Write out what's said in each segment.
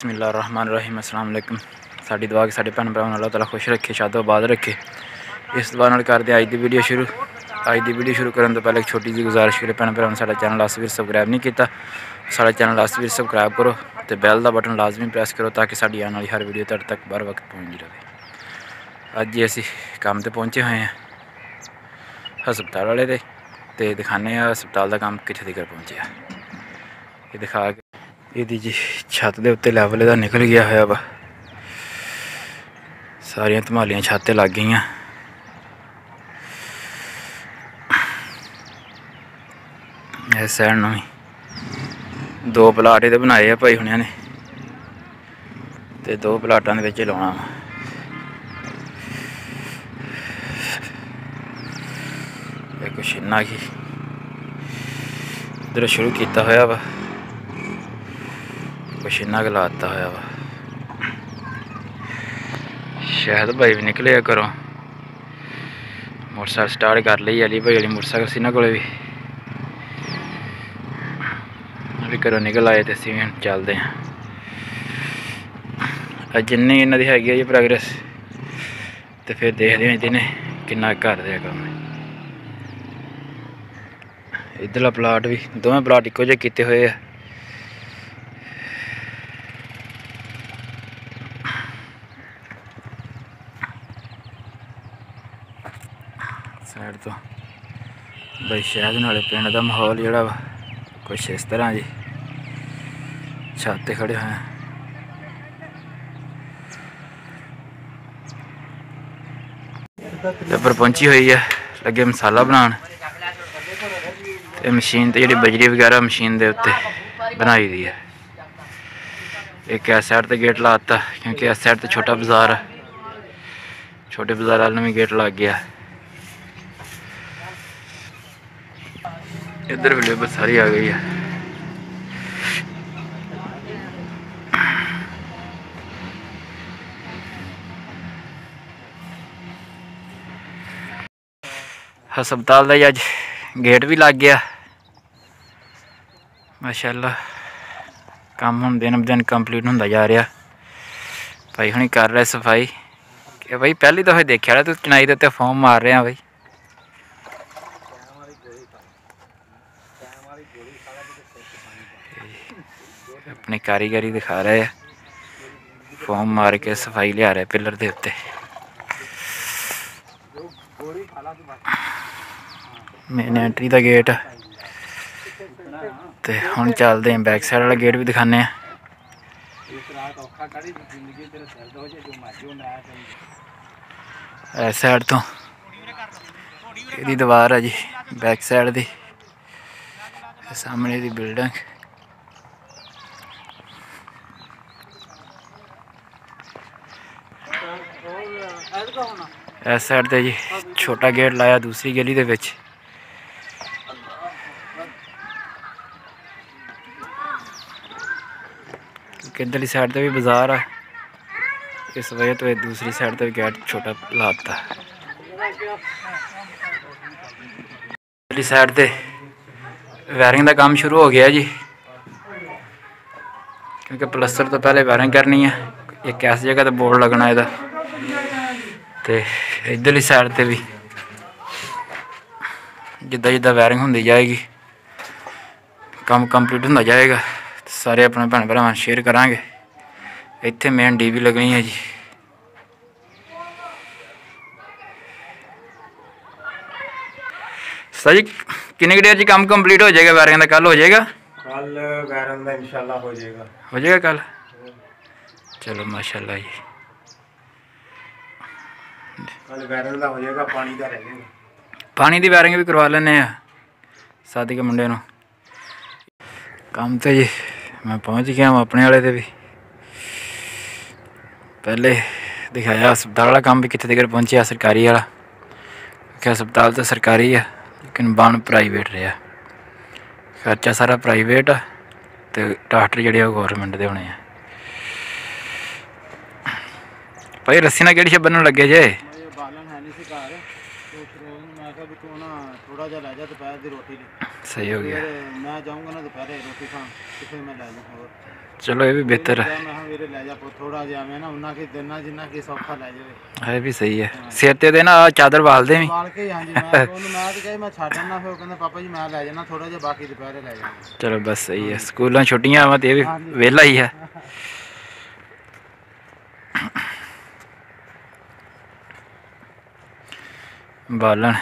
ਬismillahirrahmanirrahim ਅਸਲਾਮ ਅਲੈਕਮ ਸਾਡੀ ਦੁਆ ਕਿ ਸਾਡੇ ਭੈਣ ਭਰਾਵਾਂ ਨੂੰ ਅੱਲਾਹ ਤਾਲਾ ਖੁਸ਼ ਰੱਖੇ ਸ਼ਾਦੋ ਆਬਾਦ ਰੱਖੇ ਇਸ ਦੁਆ ਨਾਲ ਕਰਦੇ ਅੱਜ ਦੀ ਵੀਡੀਓ ਸ਼ੁਰੂ ਅੱਜ ਦੀ ਵੀਡੀਓ ਸ਼ੁਰੂ ਕਰਨ ਤੋਂ ਪਹਿਲਾਂ ਇੱਕ ਛੋਟੀ ਜਿਹੀ ਗੁਜ਼ਾਰਿਸ਼ ਕਰੇ ਭੈਣ ਭਰਾਵਾਂ ਨੂੰ ਸਾਡਾ ਚੈਨਲ ਅਸਵੀਰ ਸਬਸਕ੍ਰਾਈਬ ਨਹੀਂ ਕੀਤਾ ਸਾਡਾ ਚੈਨਲ ਅਸਵੀਰ ਸਬਸਕ੍ਰਾਈਬ ਕਰੋ ਤੇ ਬੈਲ ਦਾ ਬਟਨ ਲਾਜ਼ਮੀ ਪ੍ਰੈਸ ਕਰੋ ਤਾਂ ਕਿ ਸਾਡੀ ਆਉਣ ਵਾਲੀ ਹਰ ਵੀਡੀਓ ਤੁਹਾਡੇ ਤੱਕ ਬਰ ਵਕਤ ਪਹੁੰਚਦੀ ਰਹੇ ਅੱਜ ਅਸੀਂ ਕੰਮ ਤੇ ਪਹੁੰਚੇ ਹੋਏ ਹਾਂ ਹਸਪਤਾਲ ਵਾਲੇ ਦੇ ਤੇ ਦਿਖਾਣੇ ਆ ਹਸਪਤਾਲ ਦਾ ਕੰਮ ਕਿੱਥੇ ਤੱਕ ਪਹੁੰਚਿਆ ਇਹ ਦਿਖਾ ਕੇ ਇਹਦੀ ਜੀ ਛੱਤ ਦੇ ਉੱਤੇ ਲੈਵਲ ਇਹਦਾ ਨਿਕਲ ਗਿਆ ਹੋਇਆ ਵਾ। ਸਾਰੀਆਂ ਧਮਾਲੀਆਂ ਛੱਤ ਤੇ ਲੱਗ ਗਈਆਂ। ਇਹ ਸੈਣ ਨੂੰ ਵੀ ਦੋ ਪਲਾਟ ਇਹਦੇ ਬਣਾਏ ਆ ਭਾਈ ਹੁਣਿਆਂ ਨੇ। ਤੇ ਦੋ ਪਲਾਟਾਂ ਦੇ ਵਿੱਚ ਲਾਉਣਾ ਵਾ। ਇਹ ਕੁਛ ਇੰਨਾ ਕੀ ਇਧਰ ਸ਼ੁਰੂ ਕੀਤਾ ਹੋਇਆ ਵਾ। पसीना गलाता है शायद भाई भी निकले घरों मोटरसाइकिल स्टार्ट कर ली अली भाई अली मोटरसाइकिल सी ना को भी। अभी घरों निकल आए तो अभी हम चलते हैं। जिन्नी इन्हों की हैगी जी प्रोग्रेस तो फिर देखते हैं जिन्हें कि कर दे कम इधरला प्लाट भी दोवें प्लाट इको जे किए हुए है। ਬਈ ਸ਼ਹਿਦ ਨਾਲੇ ਪਿੰਡ ਦਾ ਮਾਹੌਲ ਜਿਹੜਾ ਵਾ ਕੁਛ ਇਸ ਤਰ੍ਹਾਂ ਜੀ ਛੱਤ ਤੇ ਖੜੇ ਹੋਏ ਆ ਤੇ ਪਰ ਪਹੁੰਚੀ ਹੋਈ ਆ ਲੱਗੇ ਮਸਾਲਾ ਬਣਾਉਣ ਤੇ ਮਸ਼ੀਨ ਤੇ ਜਿਹੜੀ ਬਜਰੀ ਵਗੈਰਾ ਮਸ਼ੀਨ ਦੇ ਉੱਤੇ ਬਣਾਈ ਦੀ ਹੈ ਇੱਕ ਇਸ ਸਾਈਡ ਤੇ ਗੇਟ ਲਾਤਾ ਕਿਉਂਕਿ ਇਸ ਸਾਈਡ ਤੇ ਛੋਟਾ ਬਾਜ਼ਾਰ ਹੈ ਛੋਟੇ ਬਾਜ਼ਾਰ ਵਾਲ ਨੂੰ ਵੀ ਗੇਟ ਲੱਗ ਗਿਆ ਇੱਧਰ ਵੀ ਲੇਬਰ ਸਾਰੀ ਆ ਗਈ ਹੈ ਹਸਪਤਾਲ ਦਾ ਹੀ ਅੱਜ ਗੇਟ ਵੀ ਲੱਗ ਗਿਆ ਮਾਸ਼ਾਅੱਲਾ ਕੰਮ ਹੁਣ ਦਿਨ ਬ ਦਿਨ ਕੰਪਲੀਟ ਹੁੰਦਾ ਜਾ ਰਿਹਾ ਭਾਈ ਹੁਣੀ ਕਰ ਰਿਹਾ ਸਫਾਈ ਕਿ ਭਾਈ ਪਹਿਲੀ ਦਫਾ ਦੇਖਿਆ ਨਾ ਤੂੰ ਚਨਾਈ ਦੇ ਉੱਤੇ ਫੋਮ ਮਾਰ ਰਿਹਾ ਭਾਈ ਆਪਣੀ ਕਾਰੀਗਰੀ ਦਿਖਾ ਰਿਹਾ ਹੈ। ਫੋਮ ਮਾਰ ਕੇ ਸਫ਼ਾਈ ਲਿਆ ਰਿਹਾ ਪਿਲਰ ਦੇ ਉੱਤੇ। ਮੇਨ ਐਂਟਰੀ ਦਾ ਗੇਟ ਤੇ ਹੁਣ ਚੱਲਦੇ ਆਂ ਬੈਕ ਸਾਈਡ ਵਾਲਾ ਗੇਟ ਵੀ ਦਿਖਾਣੇ ਆ ਇਸ ਸਾਈਡ ਤੋਂ। ਇਹਦੀ ਦੀਵਾਰ ਆ ਜੀ ਬੈਕ ਸਾਈਡ ਦੀ। ਸਾਹਮਣੇ ਦੀ ਬਿਲਡਿੰਗ ਇਸ ਸਾਈਡ ਤੇ ਜੀ ਛੋਟਾ ਗੇਟ ਲਾਇਆ ਦੂਸਰੀ ਗਲੀ ਦੇ ਵਿੱਚ ਕਿੱਧਰਲੀ ਸਾਈਡ ਤੇ ਵੀ ਬਾਜ਼ਾਰ ਆ ਇਸ ਵਜ੍ਹਾ ਤੋਂ ਇਹ ਦੂਸਰੀ ਸਾਈਡ ਤੇ ਵੀ ਗੇਟ ਛੋਟਾ ਲਾਤਾ ਇਧਰਲੀ ਸਾਈਡ ਤੇ ਵਾਇਰਿੰਗ ਦਾ ਕੰਮ ਸ਼ੁਰੂ ਹੋ ਗਿਆ ਜੀ ਕਿਉਂਕਿ ਪਲਸਟਰ ਤੋਂ ਪਹਿਲੇ ਵਾਇਰਿੰਗ ਕਰਨੀ ਹੈ ਇੱਕ ਐਸ ਜਗ੍ਹਾ ਤੇ ਬੋਰਡ ਲੱਗਣਾ ਇਹਦਾ ਤੇ ਇਧਰਲੀ ਸਾਈਡ ਤੇ ਵੀ ਜਿੱਦਾਂ ਜਿੱਦਾਂ ਵਾਇਰਿੰਗ ਹੁੰਦੀ ਜਾਏਗੀ ਕੰਮ ਕੰਪਲੀਟ ਹੁੰਦਾ ਜਾਏਗਾ ਸਾਰੇ ਆਪਣੇ ਭੈਣ ਭਰਾਵਾਂ ਨਾਲ ਸ਼ੇਅਰ ਕਰਾਂਗੇ ਇੱਥੇ ਮੇਨ ਡੀਵੀ ਲੱਗਣੀ ਹੈ ਜੀ ਸਾਜੀ ਕਿੰਨੇ ਕੁ ਦੇਰ ਚ ਕੰਮ ਕੰਪਲੀਟ ਹੋ ਜਾਏਗਾ ਵਾਇਰਿੰਗ ਦਾ ਕੱਲ ਹੋ ਜਾਏਗਾ ਕੱਲ ਵੈਰਨ ਦਾ ਇਨਸ਼ਾਅੱਲਾ ਹੋ ਜਾਏਗਾ ਹੋ ਜਾਏਗਾ ਕੱਲ ਚਲੋ ਮਾਸ਼ਾਅੱਲਾ ਜੀ ਕੱਲ ਵੈਰਨ ਦਾ ਹੋ ਜਾਏਗਾ, ਪਾਣੀ ਦਾ ਰਹਿ ਜਾਏਗਾ। ਪਾਣੀ ਦੀ ਵਾਇਰਿੰਗ ਵੀ ਕਰਵਾ ਲੈਣੇ ਆ, ਸਾਦੀ ਕੇ ਮੁੰਡੇ ਨੂੰ। ਕੰਮ ਤੇ ਜੀ, ਮੈਂ ਪਹੁੰਚ ਗਿਆ ਹਾਂ ਆਪਣੇ ਵਾਲੇ ਤੇ ਵੀ। ਪਹਿਲੇ ਦਿਖਾਇਆ ਹਸਪਤਾਲ ਵਾਲਾ ਕੰਮ ਵੀ ਕਿੱਥੇ ਤੱਕ ਪਹੁੰਚਿਆ, ਸਰਕਾਰੀ ਵਾਲਾ। ਕਿ ਹਸਪਤਾਲ ਤਾਂ ਸਰਕਾਰੀ ਆ, ਲੇਕਿਨ ਬਣ ਪ੍ਰਾਈਵੇਟ ਰਿਹਾ। ਖਰਚਾ ਸਾਰਾ ਪ੍ਰਾਈਵੇਟ ਆ, ਤੇ ਡਾਕਟਰ ਜਿਹੜੇ ਆ ਉਹ ਗਵਰਨਮੈਂਟ ਦੇ ਹੋਣੇ ਆ। ਭਾਈ, ਰੱਸੀ ਨਾਲ ਕਿਹੜੀ ਸ਼ੇ ਨੂੰ ਲੱਗੇ ਜੇ? ਮੈਂ ਕਿਹਾ ਵੀ ਤੂੰ ਨਾ ਥੋੜਾ ਜਿਹਾ ਲੈ ਜਾ ਦੁਪਹਿਰ ਦੀ ਰੋਟੀ ਲਈ ਸਹੀ ਹੋ ਗਿਆ ਫਿਰ ਮੈਂ ਜਾਊਂਗਾ ਨਾ ਦੁਪਹਿਰੇ ਰੋਟੀ ਖਾਣ ਤੇ ਫਿਰ ਮੈਂ ਲੈ ਲੂੰ ਹੋਰ ਚਲੋ ਇਹ ਵੀ ਬਿਹਤਰ ਹੈ ਮੈਂ ਕਿਹਾ ਵੀਰੇ ਲੈ ਜਾ ਪੁੱਤ ਥੋੜਾ ਜਿਹਾ ਮੈਂ ਨਾ ਉਹਨਾਂ ਕੀ ਦੇਣਾ ਜਿੰਨਾ ਕੀ ਸੌਖਾ ਲੈ ਜਾਵੇ ਇਹ ਵੀ ਸਹੀ ਹੈ ਸਿਰ ਤੇ ਦੇ ਨਾ ਆਹ ਚਾਦਰ ਵਾਲਦੇ ਵੀ ਮਾਲ ਕੇ ਹੀ ਹਾਂਜੀ ਮੈਂ ਉਹਨੂੰ ਮੈਂ ਤੇ ਕਹੀ ਮੈਂ ਛੱਡ ਆਉਣਾ ਫਿਰ ਉਹ ਕਹਿੰਦਾ ਪਾਪਾ ਜੀ ਮੈਂ ਲੈ ਜਾਣਾ ਥੋੜਾ ਜਿਹਾ ਬਾਕੀ ਦੁਪਹਿਰੇ ਲੈ ਜਾਣਾ ਚਲੋ ਬਸ ਸਹੀ ਹੈ ਸਕੂਲਾਂ ਛੁੱਟੀਆਂ ਆਵਾਂ ਤੇ ਇਹ ਵੀ ਵਿਹਲਾ ਹੀ ਹੈ ਬਾਲਣ।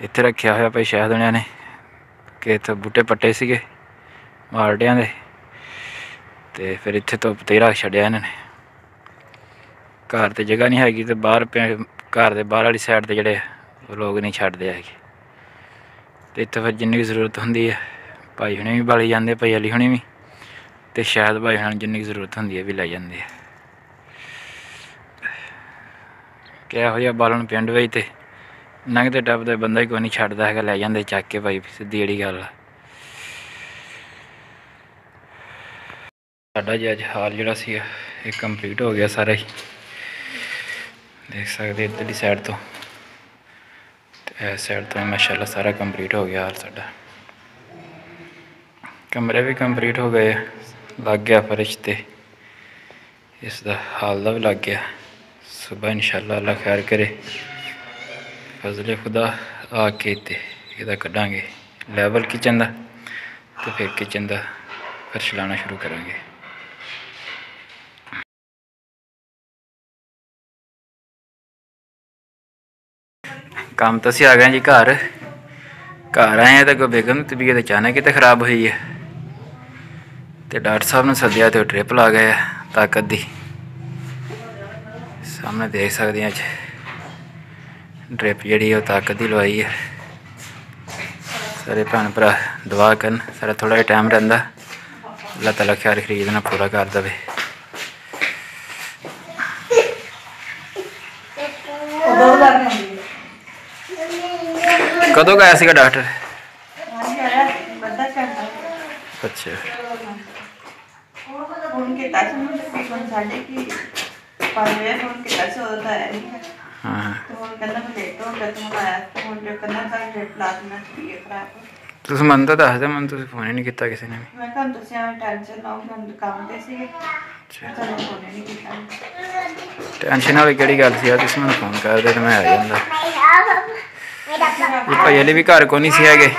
ਇੱਥੇ ਰੱਖਿਆ ਹੋਇਆ ਭਾਈ ਸ਼ਾਹਦਣਿਆਂ ਨੇ। ਕਿ ਇੱਥੇ ਬੂਟੇ ਪੱਟੇ ਸੀਗੇ ਮਾਲਟਿਆਂ ਦੇ। ਤੇ ਫਿਰ ਇੱਥੇ ਤੋਂ ਤੇ ਛੱਡਿਆ ਇਹਨਾਂ ਨੇ। ਘਰ ਤੇ ਜਗ੍ਹਾ ਨਹੀਂ ਹੈਗੀ ਤੇ ਬਾਹਰ ਪੈ- ਘਰ ਦੇ ਬਾਹਰ ਵਾਲੀ ਸਾਈਡ ਤੇ ਜਿਹੜੇ ਉਹ ਲੋਕ ਨਹੀਂ ਛੱਡਦੇ ਹੈਗੇ। ਤੇ ਇੱਥੇ ਫਿਰ ਜਿੰਨੀ ਕੁ ਜ਼ਰੂਰਤ ਹੁੰਦੀ ਹੈ, ਭਾਈ ਹੁਣੇ ਵੀ ਬਾਲੀ ਜਾਂਦੇ, ਭਾਈ ਅਲੀ ਹੁਣੇ ਵੀ। ਤੇ ਸ਼ਾਇਦ ਭਾਈ ਹੁਣਾਂ ਨੂੰ ਜਿੰਨੀ ਕੁ ਜ਼ਰੂਰਤ ਹੁੰਦੀ ਹੈ ਵੀ ਲੈ ਜਾਂਦੇ ਆ। ਕਿਹਾ ਹੋਇਆ ਬਾਲਣ ਪਿੰਡ ਵਿੱਚ ਤੇ ਲੰਘਦੇ ਟੱਪਦੇ ਬੰਦਾ ਹੀ ਕੋਈ ਨਹੀਂ ਛੱਡਦਾ ਹੈਗਾ, ਲੈ ਜਾਂਦੇ ਚੱਕ ਕੇ ਭਾਈ, ਸਿੱਧੀ ਜਿਹੜੀ ਗੱਲ ਆ। ਸਾਡਾ ਜੀ ਅੱਜ ਹਾਲ ਜਿਹੜਾ ਸੀ, ਇਹ ਕੰਪਲੀਟ ਹੋ ਗਿਆ ਸਾਰਾ ਹੀ। ਦੇਖ ਸਕਦੇ ਇੱਧਰਲੀ ਸਾਈਡ ਤੋਂ। ਤੇ ਇਸ ਸਾਈਡ ਤੋਂ ਮਾਸ਼ਾਅੱਲਾ ਸਾਰਾ ਕੰਪਲੀਟ ਹੋ ਗਿਆ ਹਾਲ ਸਾਡਾ। ਕਮਰੇ ਵੀ ਕੰਪਲੀਟ ਹੋ ਗਏ ਆ। ਲੱਗ ਗਿਆ ਫਰਿਸ਼ ਤੇ। ਇਸ ਦਾ ਹਾਲ ਦਾ ਵੀ ਲੱਗ ਗਿਆ। सुबह इंशाला अल्लाह खैर करे। फजल खुदा आके के ते एह्दा कड्ढांगे। किचन दा ते फिर किचन का फर्श लाना शुरू करांगे। काम तो असी आ गए जी घर। घर आए तो अगो बेगम तबीयत अचानक ही तो खराब हुई है तो डॉक्टर साहब ने सद्दिया तो ट्रिप ला गया ताकत दी। ਸਾਹਮਣੇ ਦੇਖ ਸਕਦੇ ਆ ਅੱਜ ਡ੍ਰਿਪ ਜਿਹੜੀ ਉਹ ਤਾਕਤ ਦੀ ਲਵਾਈ ਹੈ ਸਾਰੇ ਭੈਣ ਭਰਾ ਦੁਆ ਕਰਨ ਸਾਰਾ ਥੋੜਾ ਜਿਹਾ ਟਾਈਮ ਰਹਿੰਦਾ ਅੱਲਾਹ ਤਾਲਾ ਖਿਆਲ ਖਰੀਦਣਾ ਪੂਰਾ ਕਰ ਦੇਵੇ ਉਦੋਂ ਲੱਗ ਜਾਂਦੀ ਹੈ ਕਦੋਂ ਗਿਆ ਸੀਗਾ ਡਾਕਟਰ ਹਾਂਜੀ ਆਇਆ ਬੰਦਾ ਕਰਦਾ ਅੱਛਾ ਫੋਨ ਕੀਤਾ ਸੀ ਮੈਨੂੰ ਤੇ ਕੋਣ ਸਾਡੇ ਕੀ ਪਾਣੇ ਫੋਨ ਕੀਤਾ ਸੀ ਉਹਦਾ ਆਇਆ ਨਹੀਂ ਹੈ। ਤੇ ਹੁਣ ਕਹਿੰਦਾ ਮੈਂ ਲੇਟ ਹੋ ਗਿਆ ਤੁਮ ਆਇਆ ਤੇ ਹੁਣ ਜੋ ਕਹਿੰਦਾ ਤਾਂ ਖਰਾਬ ਤੁਸੀਂ ਮਨ ਤਾਂ ਦੱਸ ਦਿਓ ਮੈਨੂੰ ਤੁਸੀਂ ਫੋਨ ਹੀ ਨਹੀਂ ਕੀਤਾ ਕਿਸੇ ਨੇ ਵੀ। ਮੈਂ ਕਿਹਾ ਤੁਸੀਂ ਆ ਟੈਨਸ਼ਨ ਮੈਂ ਕੰਮ ਤੇ ਸੀਗੇ। ਅੱਛਾ। ਚਲੋ ਫੋਨ ਹੀ ਨਹੀਂ ਕੀਤਾ। ਟੈਨਸ਼ਨ ਵਾਲੀ ਕਿਹੜੀ ਗੱਲ ਸੀ ਆ ਤੁਸੀਂ ਮੈਨੂੰ ਫੋਨ ਕਰਦੇ ਤੇ ਮੈਂ ਆ ਜਾਂਦਾ। ਇਹ ਭਾਈ ਹਲੇ ਵੀ ਘਰ ਕੋ ਨਹੀਂ ਸੀ ਹੈਗੇ।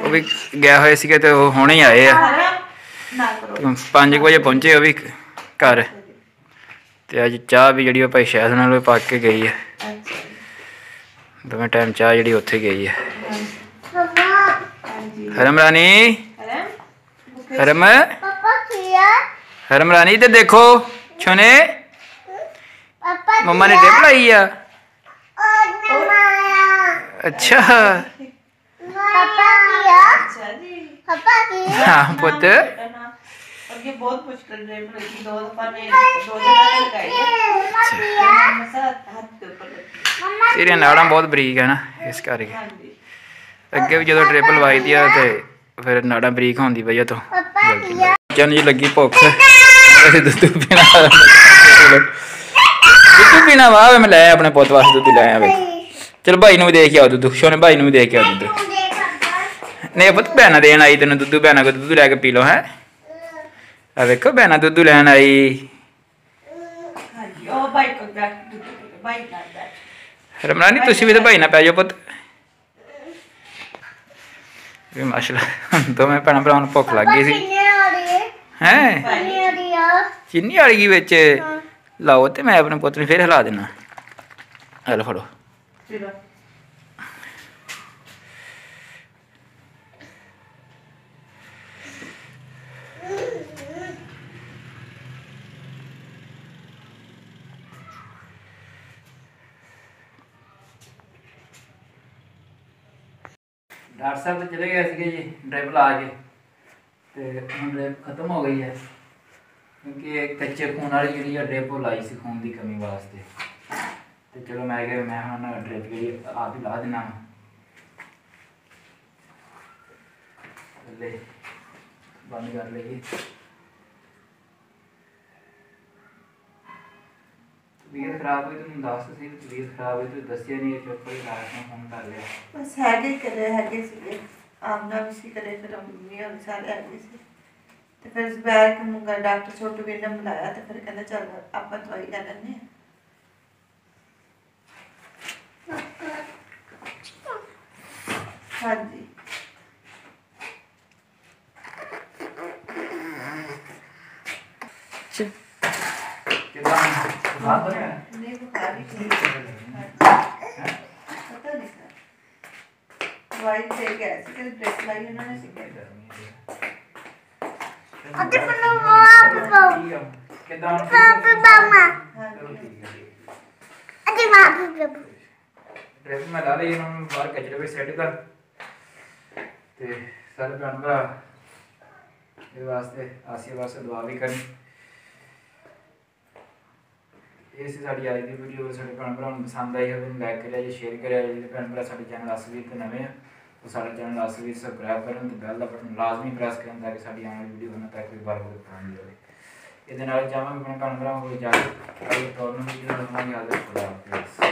ਉਹ ਵੀ ਗਿਆ ਹੋਏ ਸੀਗੇ ਤੇ ਉਹ ਹੁਣੇ ਹੀ ਆਏ ਆ। ਸਾਰਾ ਨਾ ਕਰੋ। 5 ਵਜੇ ਪਹੁੰਚੇ ਉਹ ਵੀ ਘਰ। ਤੇ ਅੱਜ ਚਾਹ ਵੀ ਜਿਹੜੀ ਉਹ ਭਾਈ ਸ਼ਾਇਦ ਨਾਲ ਉਹ ਪਾ ਕੇ ਗਈ ਹੈ ਅੱਛਾ ਦੋਵੇਂ ਟਾਈਮ ਚਾਹ ਜਿਹੜੀ ਉੱਥੇ ਗਈ ਹੈ ਹਾਂਜੀ ਹਰਮ ਰਾਣੀ ਅਰੇ ਭੁੱਖੇ ਹਰਮ पापा किया ਹਰਮ ਰਾਣੀ ਤੇ ਦੇਖੋ ਛੋਨੇ पापा ਮੰਮਾ ਨੇ ਟੇਪ ਲਾਈ ਆ और नमाया ਅੱਛਾ पापा किया ਅੱਛਾ ਜੀ ये बहुत मुश्किल ड्रिप लगी दो दफा ने दो जगह लगाई है पापा किया मसा हाथ के ऊपर लगी मम्मा ਤੇਰੀਆਂ ਨਾੜਾਂ ਬਹੁਤ ਬਰੀਕ ਹੈ ਨਾ ਇਸ ਕਰਕੇ हाँ जी ਅੱਗੇ ਵੀ ਜਦੋਂ ਟ੍ਰਿਪਲ ਲਵਾਈ ਦੀ ਆ ਤੇ ਫਿਰ ਨਾੜਾਂ ਬਰੀਕ ਹੋਣ ਦੀ ਵਜ੍ਹਾ ਤੋਂ पापा किया ਜਨ ਜੀ ਲੱਗੀ ਭੁੱਖ ਇਹ ਦੁੱਧ ਪੀਣਾ ਦੁੱਧ ਪੀਣਾ ਵਾ ਮੈਂ ਲੈ ਆਇਆ ਆਪਣੇ ਪੁੱਤ ਵਾਸਤੇ ਦੁੱਧ ਲੈ ਆਇਆ ਵੇਖ ਚਲ ਭਾਈ ਨੂੰ ਵੀ ਦੇ ਕੇ ਆਓ ਦੁੱਧ ਸ਼ੋਨੇ ਭਾਈ ਨੂੰ ਵੀ ਦੇ ਕੇ ਆਓ ਦੁੱਧ ਨਹੀਂ ਪੁੱਤ ਭੈਣਾਂ ਦੇਣ ਆਈ ਤੈਨੂੰ ਦੁੱਧ ਭੈਣਾਂ ਕੋ ਦੁੱਧ ਲੈ ਕੇ ਪੀ ਲਓ ਹੈ ਆ ਵੇਖੋ ਭੈਣਾਂ ਦੁੱਧ ਲੈਣ ਆਈ हाँ जी ओ बाइक को बैठ बाइक ना बैठ ਰਮਨਾਨੀ ਤੁਸੀਂ ਵੀ ਤਾਂ ਭਾਈ ਨਾਲ ਪੈ ਜਾਓ ਪੁੱਤ ਵੀ ਮਾਸ਼ਾਅੱਲਾ ਦੋਵੇਂ ਭੈਣਾਂ ਭਰਾਵਾਂ ਨੂੰ ਭੁੱਖ ਲੱਗ ਗਈ ਸੀ कितने आ रही है ਹੈ कितने आ रही है ਚੀਨੀ ਵਾਲੀ ਕੀ ਵਿੱਚ ਲਾਓ ਤੇ ਮੈਂ ਆਪਣੇ ਪੁੱਤ ਨੂੰ ਫੇਰ ਹਿਲਾ ਦੇਣਾ ਆ ਲਓ ਫੜੋ चलो ਡਾਕਟਰ ਸਾਹਿਬ ਤੇ ਚਲੇ ਗਏ ਸੀਗੇ ਜੀ ਡ੍ਰਿਪ ਲਾ ਕੇ ਤੇ ਹੁਣ ਡ੍ਰਿਪ ਖਤਮ ਹੋ ਗਈ ਹੈ ਕਿਉਂਕਿ ਇਹ ਕੱਚੇ ਖੂਨ ਵਾਲੀ ਜਿਹੜੀ ਆ ਡ੍ਰਿਪ ਉਹ ਲਾਈ ਸੀ ਖੂਨ ਦੀ ਕਮੀ ਵਾਸਤੇ ਤੇ ਚਲੋ ਮੈਂ ਕਿਹਾ ਮੈਂ ਹੁਣ ਡ੍ਰਿਪ ਜਿਹੜੀ ਆਪ ਹੀ ਲਾ ਦੇਣਾ ਲੈ ਬੰਦ ਕਰ ਲਈਏ ਤਬੀਅਤ ਖਰਾਬ ਹੋਈ, ਤੈਨੂੰ ਦੱਸ ਸੀ ਵੀ ਤਬੀਅਤ ਖਰਾਬ ਹੋਈ, ਤੂੰ ਦੱਸਿਆ ਨਹੀਂ ਇਹ ਚੁੱਪ ਹੀ ਰਾਤ ਨੂੰ ਕਰ ਲਿਆ। ਬਸ ਹੈਗੇ ਤੇ ਫਿਰ ਜ਼ਬੈਰ ਨੂੰ ਡਾਕਟਰ ਛੋਟੂ ਵੀ ਨੇ ਬੁਲਾਇਆ ਤੇ ਫਿਰ ਕਹਿੰਦਾ ਚੱਲ ਆਪਾਂ ਦਵਾਈ ਲੈ ਲੈਂਦੇ ਆ ਦਵਾਈ ਦੇ ਗਿਆ ਸੀ ਕਿ ਡ੍ਰਿਪ ਲਾਈ ਉਹਨਾਂ ਨੇ ਸੀ। ਅਤੇ ਮੈਨੂੰ ਮਾਪ ਕਿਦਾਂ ਪਾਪ ਹਾਂਜੀ। ਅਤੇ ਮਾਪ ਡਰੈਸ ਮੈਂ ਲਾ ਲਈ ਇਹਨੂੰ ਬਾਹਰ ਕਚਰੇ ਵਿੱਚ ਸੈੱਟ ਕਰ। ਤੇ ਸਾਰੇ ਭੈਣ ਭਰਾ ਇਹ ਵਾਸਤੇ ਆਸੀਆ ਵਾਸਤੇ ਦੁਆ ਵੀ ਕਰਨੀ। ਇਹ ਸੀ ਸਾਡੀ ਅੱਜ ਦੀ ਵੀਡੀਓ ਸਾਡੇ ਭੈਣ ਭਰਾ ਨੂੰ ਪਸੰਦ ਆਈ ਹੋਵੇ ਲਾਈਕ ਕਰਿਆ ਜੀ ਸ਼ੇਅਰ ਕਰਿਆ ਜੀ ਭੈਣ ਭਰਾ ਸਾਡੇ ਚੈਨਲ ਅਸਵੀਰ ਤੇ ਨਵੇਂ ਆ ਉਹ ਸਾਡੇ ਚੈਨਲ ਅਸਵੀਰ ਸਬਸਕ੍ਰਾਈਬ ਕਰਨ ਤੇ ਬੈਲ ਦਾ ਬਟਨ ਲਾਜ਼ਮੀ ਪ੍ਰੈਸ ਕਰਨ ਤਾਂ ਕਿ ਸਾਡੀ ਆਉਣ ਵਾਲੀ ਵੀਡੀਓ ਉਹਨਾਂ ਤੱਕ ਕੋਈ ਬਾਰ ਬਾਰ ਪਹੁੰਚ ਜਾਵੇ ਇਹਦੇ ਨਾਲ ਚਾਹਾਂਗੇ ਆਪਣੇ ਭੈਣ ਭਰਾਵਾਂ ਕੋਲ ਜਾ ਕੇ ਕੱਲ੍ਹ ਤੋਂ ਨੂੰ ਵੀਡੀਓ ਨਾਲ ਮਿਲਾਂਗੇ ਹਾਜ਼ਰ